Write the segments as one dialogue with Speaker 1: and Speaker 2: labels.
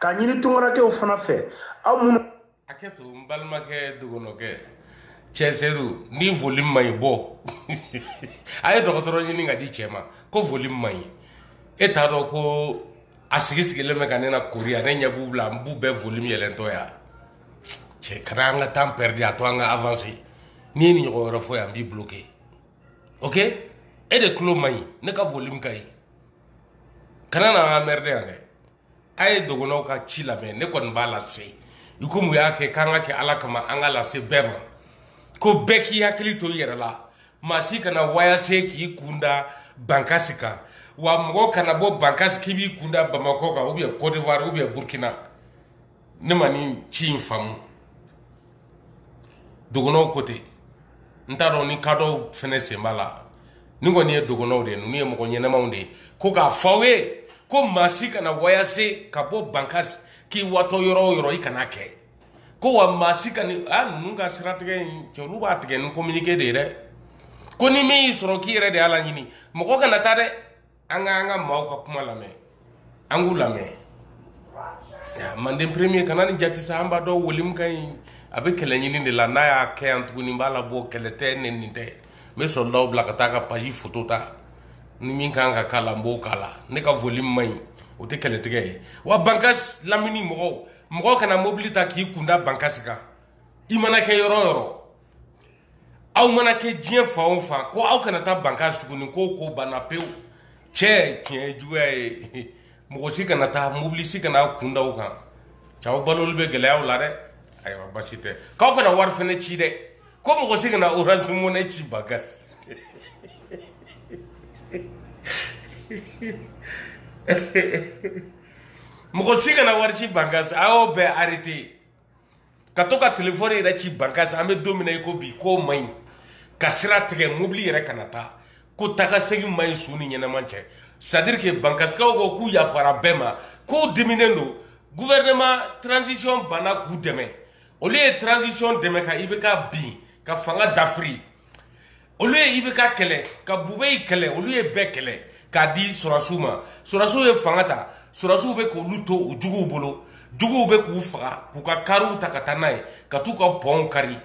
Speaker 1: ka ɲini tungarakɛw fana fɛ aw minnu
Speaker 2: a kɛ to n balimakɛ dogonɔkɛ cɛsɛriw ni voli man ɲi bɔ a ye dɔgɔtɔrɔ ɲini ka di cɛ ma ko voli man ɲi e t'a dɔn ko a sigi sigilen bɛ ka ne na kori a ne ɲɛ b'u bila n b'u bɛɛ voli min yɛlɛntɔ ya cɛ kana an ka tan pɛridi a to an ka avanse n'i ye nin ɲɔgɔn wɛrɛ fɔ yan n b'i bloke ok e de tulo man ɲi ne ka voli min ka ɲi kana na an ka mɛrɛde yan dɛ a ye dɔgɔnɔw ka ci lamɛn ne kɔni b'a lase i komi u y'a kɛ k'an ka kɛ ala kama an ka lase bɛɛ ma ko bɛɛ k'i hakili to i yɛrɛ la maa si kana wayase k'i kun da bankasi kan wa mɔgɔ kana bɔ bankasi k'i b'i kun da bamakɔ kan ubiyɛn cote d'ivoire ubiyɛn burkina ne ma nin ci in faamu dogonaw ko ten n t'a dɔn ni kadɔw fɛnɛ sen b'a la ni kɔni ye dogonaw de ye ninnu ye mɔgɔ ɲɛnɛmaw de ye ko k'a fɔ aw ye ko maa si kana wayase ka bɔ bankas k'i watɔ yɔrɔ o yɔrɔ i kana kɛ ko wa maa si ka ni a ninnu ka siratigɛ in cɛ olu b'a tigɛ ni kominike de ye dɛ ko ni min y'i sɔrɔ k'i yɛrɛ de y'a laɲini mɔgɔ kana taa dɛ an ka an ka maaw ka kuma lamɛn an k'u lamɛn manden premier kana ni jati sa an b'a dɔn wolim ka ɲi a bɛ kɛlɛ ɲini de la n'a y'a kɛ yan tuguni n b'a labɔ kɛlɛ tɛ ne nin tɛ n bɛ sɔrɔdaw bila ka taa ka paji foto ta ni min kan ka k'a la n b'o k'a la ne ka volim man ɲi o tɛ kɛlɛtigɛ ye wa bankas lamini mɔgɔw mɔgɔ kana mobili ta k'i kunda bankas kan i mana kɛ yɔrɔ yɔrɔ aw mana kɛ diɲɛ fa o fa ko aw kana taa banka tuguni ko ko banna pewu cɛ tiɲɛ juguya ye mɔgɔ si kana taa mobili si kana kun da o kan cɛw baloli bɛ gɛlɛyaw la dɛ ayiwa basi tɛ k'aw kana wari fɛnɛ ci dɛ ko mɔgɔ si kana orange monnaie ci bagasi mɔgɔ si kana wari ci bankas a y'o bɛɛ arete ka to ka telefɔni yɛrɛ ci banka sa an bɛ don min na i ko bi k'o man ɲi ka sira tigɛ mobili yɛrɛ kana taa ko taga segin man ɲi su ni ɲɛnɛman cɛ sadiri ke bankasikaw ko k'u yafara bɛɛ ma k'u diminen don guvɛrɛnɛma transition banna k'u dɛmɛ olu ye transition dɛmɛ ka i bɛ ka bin ka fanga dafiri olu ye i bɛ ka kɛlɛ ka bube yi kɛlɛ olu ye bɛɛ kɛlɛ k'a di sɔrɔsiw ma sɔrɔsiw ye fanga ta sɔrɔsiw bɛ k'olu to u juguw bolo juguw bɛ k'u faga k'u ka kariw ta ka taa n'a ye ka t'u ka bɔnw kari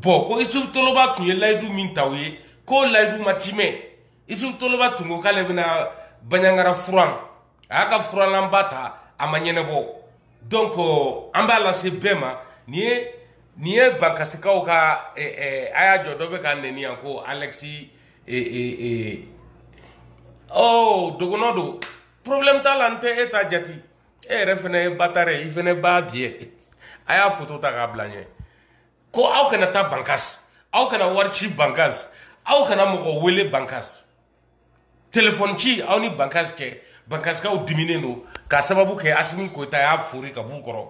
Speaker 2: bɔn ko isufu toloba tun ye layidu min ta u ye k'o layidu ma timɛ isufu toloba tun ko k'ale bɛna baɲangara furan a y'a ka furalanba ta a ma ɲɛnɛbɔ donc an b'a lase bɛɛ ma nin ye nin ye bankasikaw ka eh, eh, a y'a jɔ dɔ bɛ ka nɛni yan ko alexi eh, eh, eh. oh dogonɔ don problème t'a la n tɛ e ta jati e yɛrɛ fɛnɛ ye batare i fɛnɛ b'a biyɛ a y'a foto ta k'a bila ɲɛ ko aw kana taa bankas aw kana wari ci bankas aw kana mɔgɔ wele bankas telefɔni ci aw ni bankasi cɛ bankasikaw diminen don k'a sababu kɛ asimi koyita y'a fori ka b'u kɔrɔ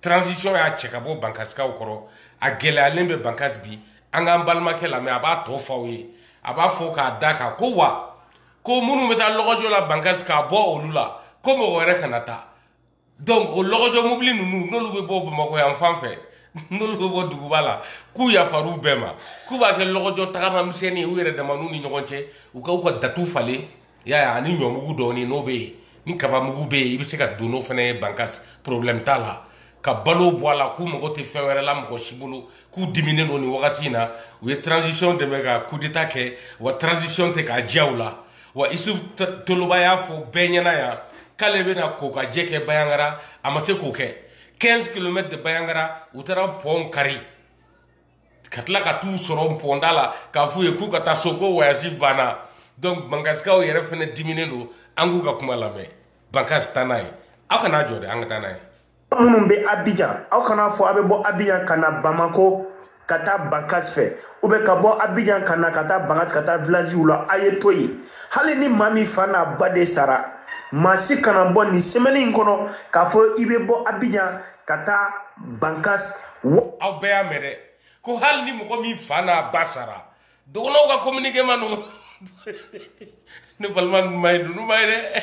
Speaker 2: transition y'a cɛ ka bɔ bankasikaw kɔrɔ a gɛlɛyalen bɛ bankasi bi an k'an balimakɛ lamɛn a b'a tɔ fɔ aw ye a b'a fɔ k'a da kan ko wa ko minnu bɛ taa lɔgɔjɔ la bankasi k'a bɔ olu la ko mɔgɔ wɛrɛ kana taa donc o lɔgɔjɔ mobili ninnu n'olu bɛ bɔ bamakɔ yan fan fɛ n'olu bɛ bɔ duguba la k'u yafaru bɛɛ ma k'u b'a kɛ lɔgɔjɔ tagama misɛnnin u yɛrɛ dama n'u ni ɲɔgɔn cɛ u ka u ka datu falen y'a ye ani ɲɔmugu dɔɔni n'o bɛ yen ni kaba mugu bɛ yen i bɛ se ka don n'o fana ye bankas problème t'a la ka balo bɔ a la k'u mago tɛ fɛn wɛrɛ la mɔgɔ si bolo k'u diminnen don nin wagati in na u ye transition dɛmɛ ka coup d'état kɛ wa transition tɛ k'a diya u la wa isuf toloba y'a fɔ bɛɛ ɲɛna yan k'ale bɛna kokajɛ kɛ bayangara a ma se k'o kɛ 15 kilomɛtre de bayangara u taara pɔn kari ka tila ka t'u sɔrɔ pɔnda la k'a f'u ye k'u ka taa so ko wayasi banna donc bankasikaw yɛrɛ fɛnɛ diminen don an k'u ka kuma lamɛn bankas taa n'a ye aw kana jɔ dɛ an ka taa n'a ye
Speaker 1: minnu bɛ abijan aw kana fɔ aw bɛ bɔ abijan ka na bamako ka taa bankasi fɛ u bɛ ka bɔ abijan ka na ka taa bankasi ka taa vilaziw la a ye to yen hali ni maa min fa n'a ba de sara maa si kana bɔ nin semɛni in kɔnɔ k'a fɔ i bɛ bɔ abijan ka taa bankasi.
Speaker 2: aw bɛɛ y'a mɛn dɛ ko hali ni mɔgɔ min fa n'a ba sara dɔgɔnɔw ka kominike ma nɔgɔ ne balima ninnu ma ye ninnu ma ye dɛ.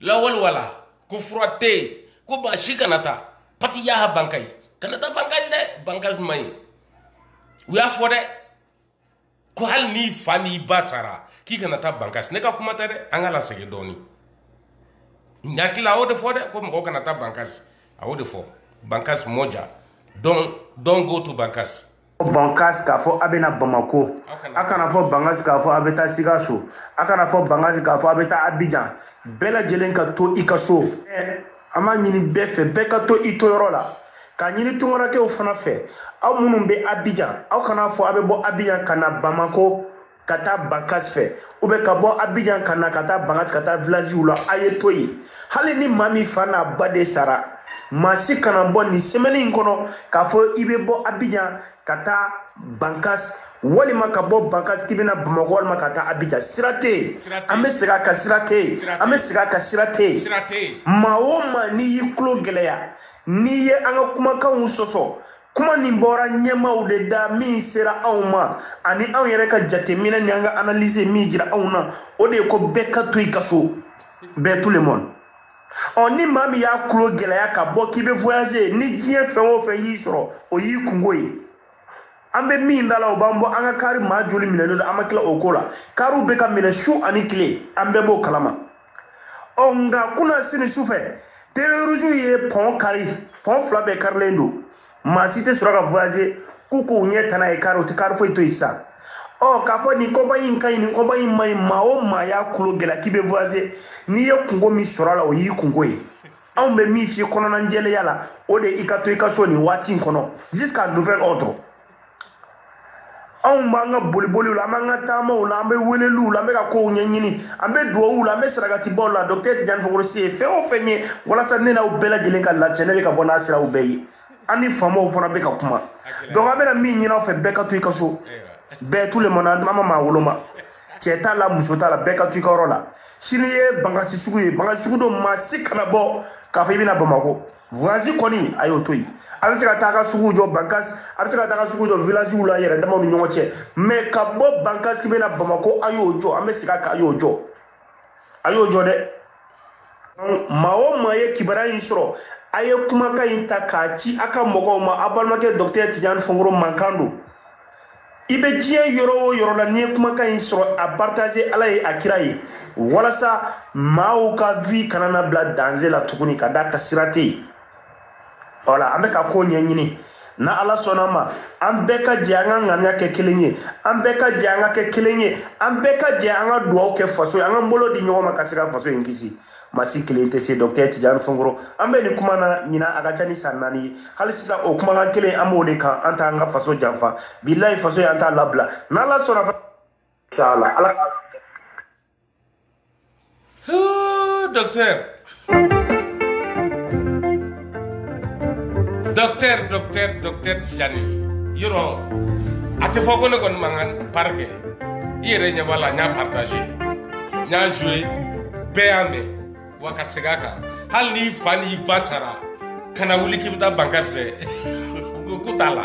Speaker 2: lawal wala ko fura tɛ yen ko ba si kana taa pati y'a banka ye kana taa banka ye dɛ banka man ye u y'a fɔ dɛ ko hali n'i fa n'i ba sara k'i kana taa banka ne ka kuma tɛ dɛ an ka lasegin dɔɔni n hakili a y'o de fɔ dɛ ko mɔgɔ kana taa bankas a y'o de fɔ bankas mɔja don don go to bankas
Speaker 1: bankas k'a fɔ a bɛna bamako a kana fɔ bankas k'a fɔ a bɛ taa sikaso a kana fɔ bankas k'a fɔ a bɛ taa abijan bɛɛ lajɛlen ka to i ka so an b'a ɲini bɛɛ fɛ bɛɛ ka to i to yɔrɔ la k'a ɲini tungarakɛw fana fɛ aw minnu bɛ abijan aw kana fɔ a bɛ bɔ abijan ka na bamako ka taa bankasi fɛ u bɛ ka bɔ abijan ka na ka taa bankasi ka taa vilaziw la a ye to yen hali ni maa min fa n'a ba de sara maa si kana bɔ nin semɛni in kɔnɔ k'a fɔ i bɛ bɔ abijan ka taa bankasi walima ka bɔ bankasi k'i bɛna bamakɔ walima ka taa abijan sira tɛ yen an bɛ segin a kan sira tɛ yen an bɛ segin a kan sira tɛ yen maa o maa n'i y'i tulo gɛlɛya n'i ye an ka kumakanw sɔsɔ kuma nin bɔra ɲɛmaaw de da min sera anw ma ani anw yɛrɛ ka jateminɛ ni an ka analyse min jira anw na o de ye ko bɛɛ ka to i ka so bɛɛ tout le monde ɔ ni maa min y'a kulo gɛlɛya ka bɔ k'i bɛ voyager ni diɲɛ fɛn o fɛn y'i sɔrɔ o y'i kungo ye an bɛ min da la o b'an bɔ an ka kari maa joli minɛlen don an ma tila o ko la kariw bɛ ka minɛ su ani tile an bɛɛ b'o kalama ɔ nka kunna sini su fɛ tereruzu ye pɔn kari pɔn fila bɛɛ karilen don maa si tɛ sɔrɔ ka voyager k'u k'u ɲɛ tana ye kari o tɛ kari foyi to yen sisan ɔ k'a fɔ nin kɔnba in ka ɲi nin kɔnba in man ɲi maa o maa y'a kulo gɛlɛya k'i bɛ voyager n'i ye kungo min sɔrɔ a la o y'i kungo ye anw bɛ min f'i ye kɔnɔnajɛlenya la o de i ka to i ka so nin waati in kɔnɔ jusqu'à nouvel ordre anw b'an ka boliboliw la an b'an ka taamaw la an bɛ weleliw la an bɛ ka kow ɲɛɲini an bɛ duwawuw la an bɛ sarakatibaw la dɔkitɛri tijani fakoro si ye fɛn o fɛn ye walasa ne n'aw bɛɛ lajɛlen ka lafiya ne bɛ ka bɔ n'a siraw bɛɛ ye an ni faamaw fana bɛ ka kuma donc an bɛna min ɲini aw fɛ bɛɛ ka to i ka so bɛɛ tu le mɔna an ma maa woloma cɛ t'a la muso t'a la bɛɛ ka to i ka yɔrɔ la sini ye bangasi sugu ye bangasi sugu don maa si kana bɔ k'a fɔ i bɛna bamakɔ voyage kɔni a y'o to yen a bɛ se ka taa ka sugu jɔ bankas a bɛ se ka taa ka sugu jɔ villagew la yɛrɛ damaw ni ɲɔgɔn cɛ mais ka bɔ bankas bɛ na bamakɔ a y'o jɔ an bɛ segin a kan a y'o jɔ a y'o jɔ dɛ maa o maa ye kibaruya in sɔrɔ a ye kumakan in ta k'a ci a ka mɔgɔw ma a balimakɛ dɔkitɛri tijani fɔnkoro mankan don i bɛ diɲɛ yɔrɔ o yɔrɔ la n'i ye kumakan in sɔrɔ a partager ala ye a kira ye walasa maaw ka vie kana na bila danze la tuguni ka d'a ka sira tɛ yen wala an bɛ ka ko ɲɛɲini na ala sɔnna ma an bɛɛ ka jɛ an ka ŋaniya kɛ kelen ye an bɛɛ ka jɛ an ka kɛ kelen ye an bɛɛ ka jɛ an ka dugawu kɛ faso ye an ka bolo di ɲɔgɔn ma ka se ka faso in kisi masi kelen tɛ se dɔktɛ tijani fɔnkɔrɔ an bɛ nin kuma na ɲina a ka ca ni san naani ye hali sisan o kumakan kelen an b'o de kan an t'an ka faso janfa bilayi faso y'an t'a labila n'ala sɔnna ala
Speaker 2: dɔktɛ docteur docteur docteur tijani yɔrɔ a tɛ fɔ ko ne kɔni mankan baara kɛ i yɛrɛ ɲɛ b'a la n y'a partage n y'a joue bɛɛ y'a mɛn wa ka segin a kan hali n'i fa n'i ba sara kana wuli k'i bɛ taa banka sɛbɛ ko t'a la